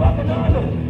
Vamos, Nando!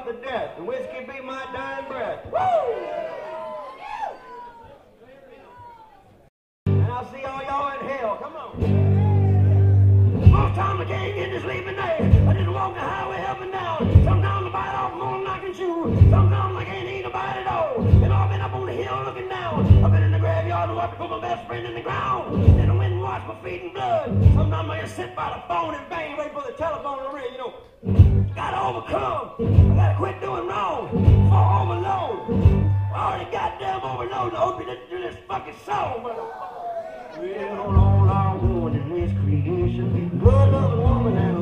up to death, and whiskey be my dying breath. Woo! And I'll see all y'all in hell. Come on. Most time I came in this to sleep I didn't walk the highway up and down. Sometimes I bite off more than I can chew. Sometimes I can't eat a bite at all. And I've been up on the hill looking down. I've been in the graveyard and put my best friend in the ground. And I went and washed my feet in blood. Sometimes I just sit by the phone and bang, wait for the telephone to ring, you know gotta overcome. I gotta quit doing wrong before I'm alone. I already goddamn overloaded. I hope you listen to this fucking song, motherfucker. Well, all I want in this creation, good loving woman and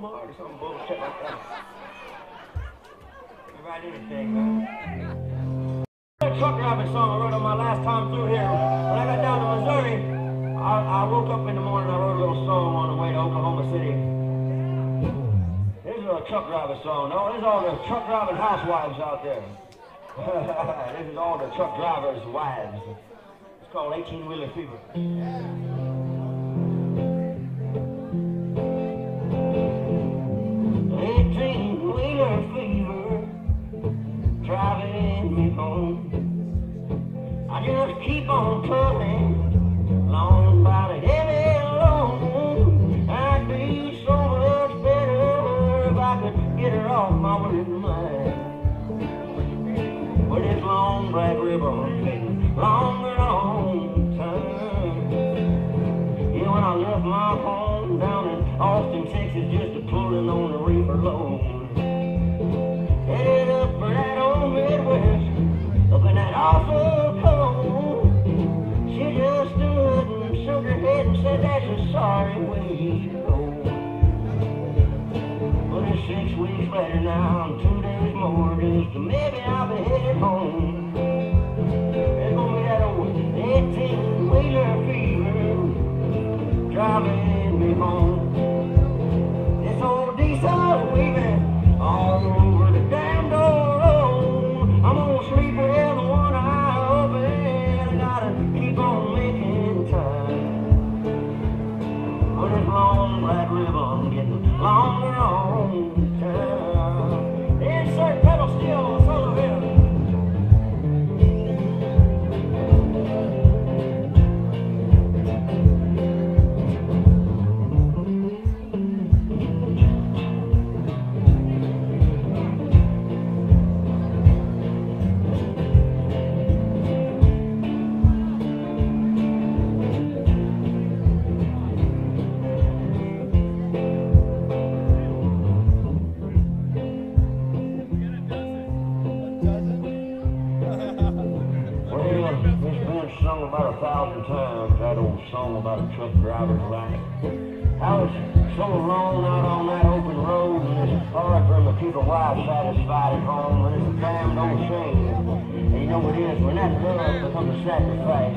Walmart or some bullshit like that. Write anything, man. Truck driving song I wrote on my last time through here. When I got down to Missouri, I, I woke up in the morning. I wrote a little song on the way to Oklahoma City This is a truck driver song. No, this is all the truck driving housewives out there. this is all the truck drivers' wives. It's called 18 Wheeler Fever. keep on pulling long by the heavy alone. I'd be so much better if I could get her off my wooden line. With this long black ribbon, long and long time. Yeah, when I left my home down in Austin, Texas, just a pulling on the reefer loan. Headed up for that old Midwest, up in that awful said that you're sorry when you go. But it's six weeks later now, and two days more, just maybe I'll be headed home. There's gonna be that old 18 wheeler fever driving me home. Sacrifice,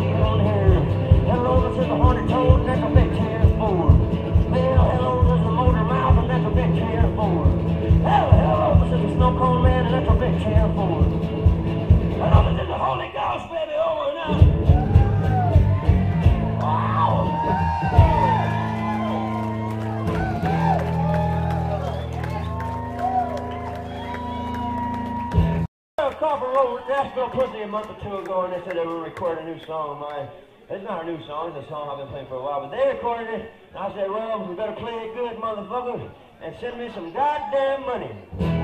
Hello, this is the Hornet Toad Nashville Pussy a month or two ago, and they said they were recording a new song My. It's not a new song, it's a song I've been playing for a while, but they recorded it, and I said, well, we better play it good, motherfucker, and send me some goddamn money.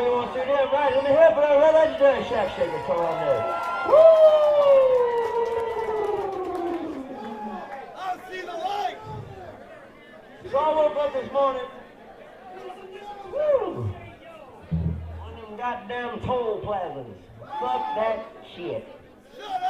everyone tune in right in the hip for our legendary Shack Shaker come on there. Woo! I see the light. So I woke up this morning. Woo! One of them goddamn toll plazas. Fuck that shit. Shut up!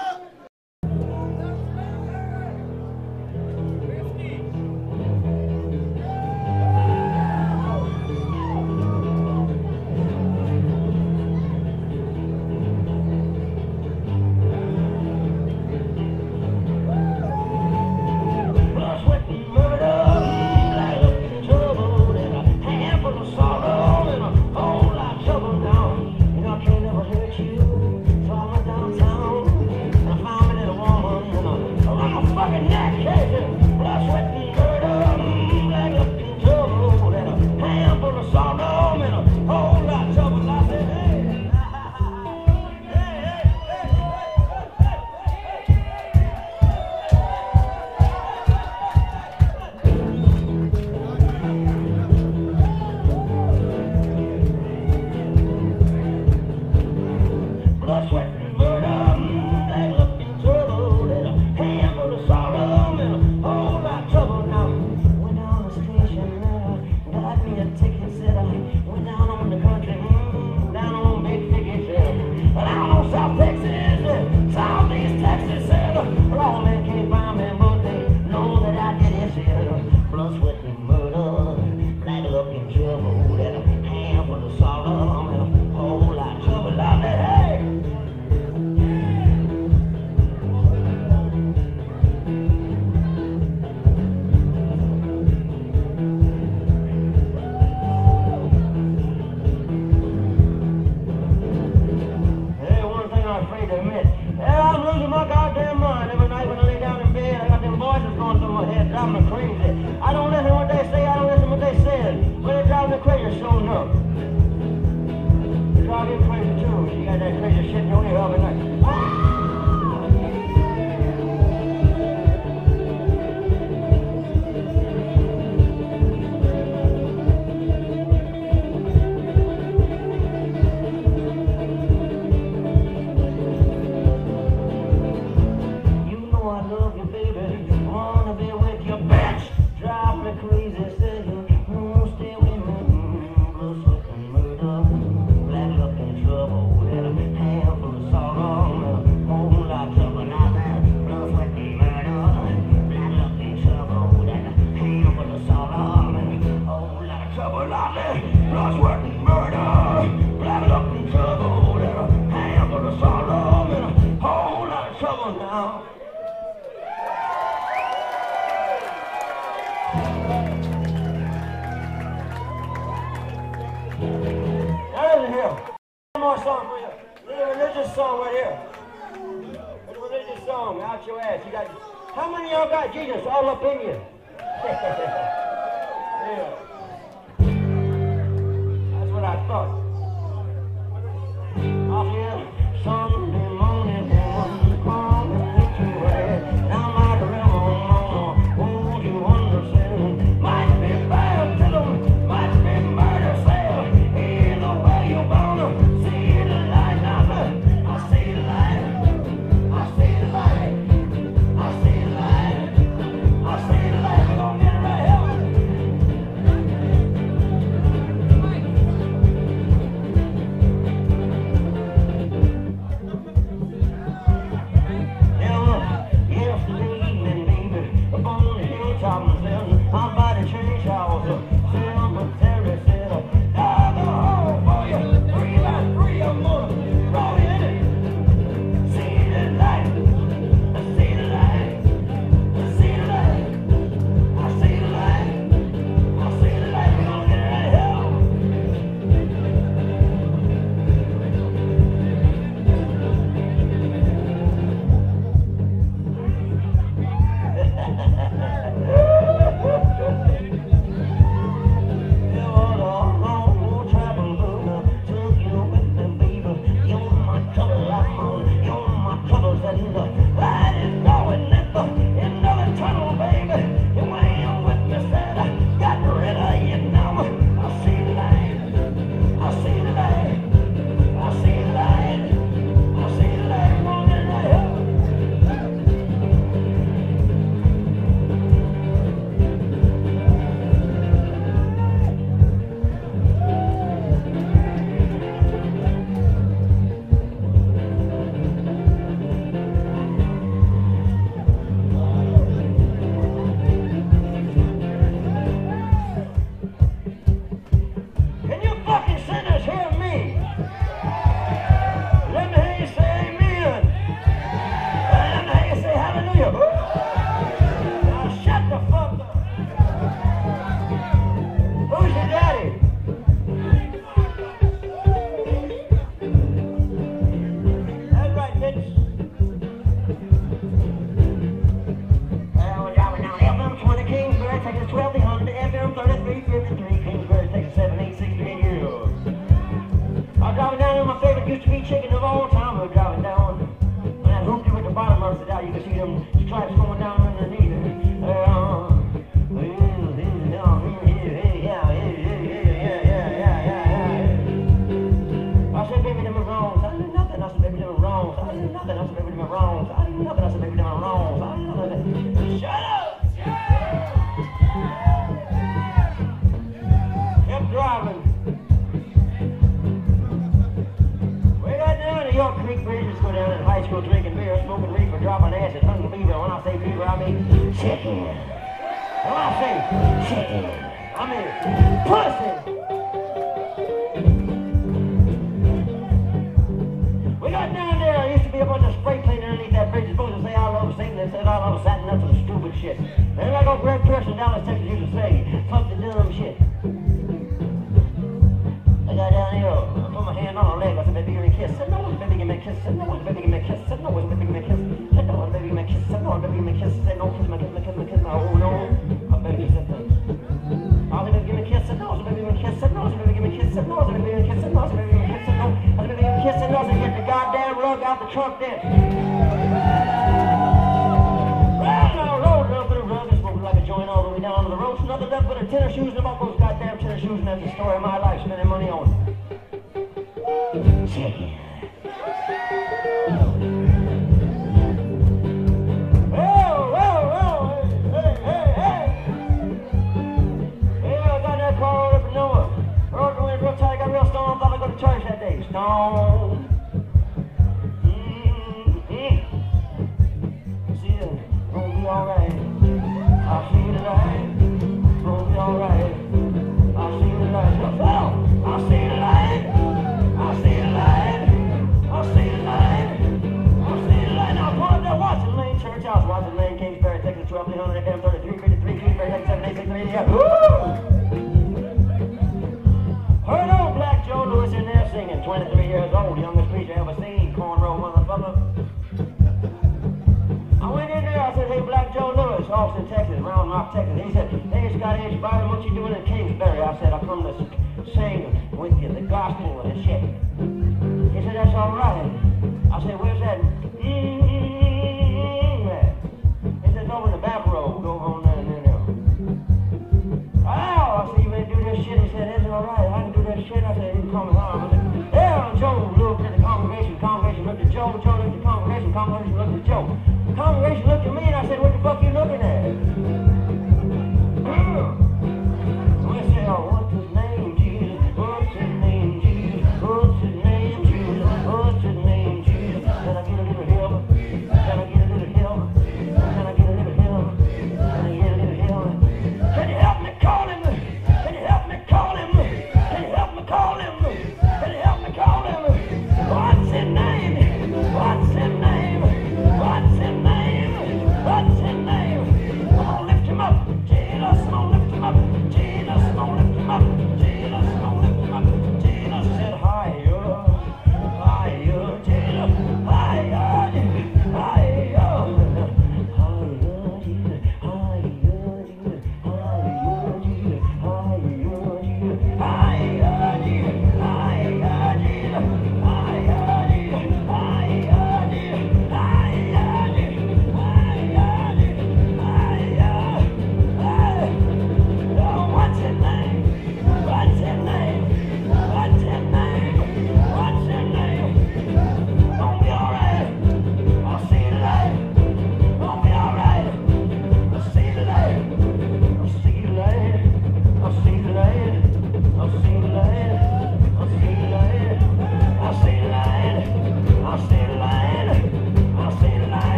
song right here. A religious song, out your ass. You got, how many y'all got Jesus all up in you? yeah. That's what I thought. School drinking beer, smoking reefer, dropping acid, hunting beaver. When I say beaver, I mean chicken. When I say chicken, I mean pussy. We got down there. There used to be a bunch of spray cleaning underneath that bridge. Supposed to say I love Satan. They said I love Satan. That's some stupid shit. Then I old Greg Pearson down in Texas used to say, fuck the dumb shit. and no one's bidding him a kiss, and no one's bidding him a kiss, and no one's bidding him a kiss, and no one's bidding him a kiss, and no one's bidding him a kiss, and no kiss him a kiss, kiss him a kiss, no, I'm bidding a kiss. I'll give him a kiss, no one's bidding him a kiss, no one's bidding him a kiss, no one's bidding him a kiss, no one's bidding him a kiss, no one's bidding him a kiss, and no one's get the goddamn rug out the trunk there. Round our road, run through the rug, this will be like a joint all the way down to the road, another left with a tennis shoes and about those goddamn tennis shoes, and that's the story of my life, spending money on it. Check. gone. Mm-hmm. See, it's gonna be alright. I see the light. It's gonna be alright. I see the light. Look out! See the light. I see the light. I see the light. I see the light. Now, upon that, watch the lane church house. Watch the lane Texas. He said, hey, Scotty H. Biram, what you doing in Kingsbury? I said, I come to s-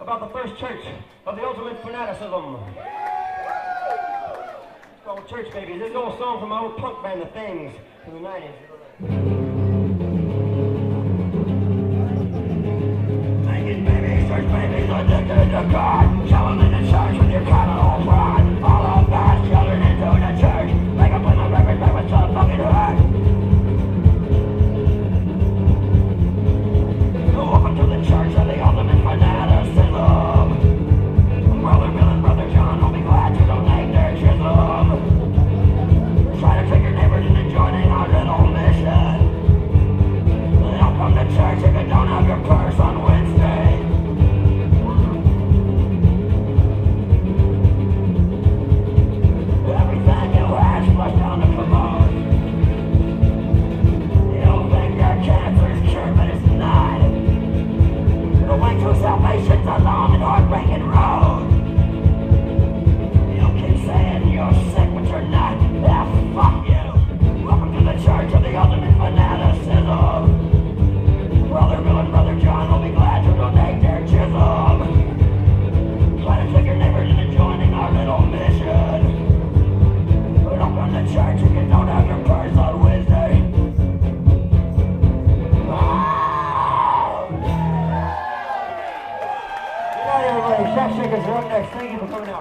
about the first church of the ultimate fanaticism. It's called Church Babies. This is an old song from my old punk band, The Things, from the 90s. Making babies, church babies, addicted to God, showing the Thank you for coming out.